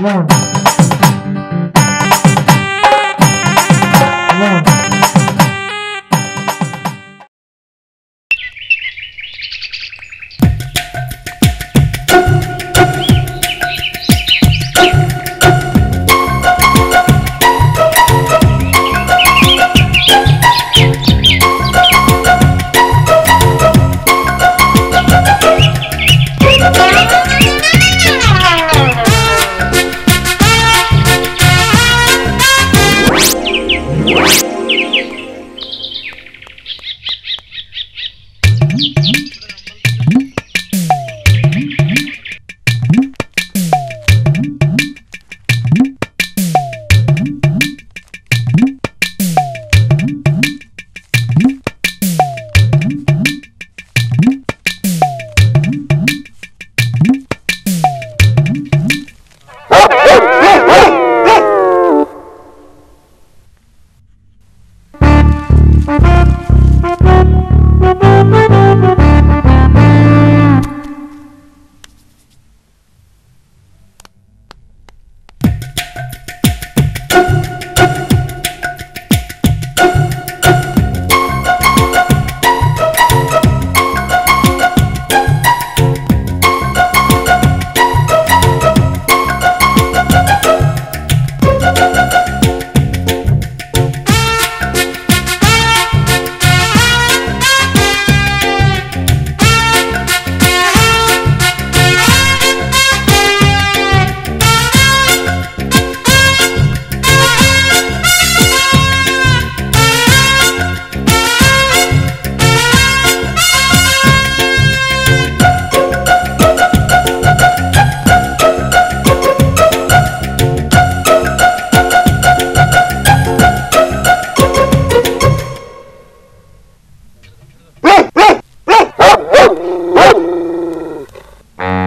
忘了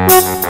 you.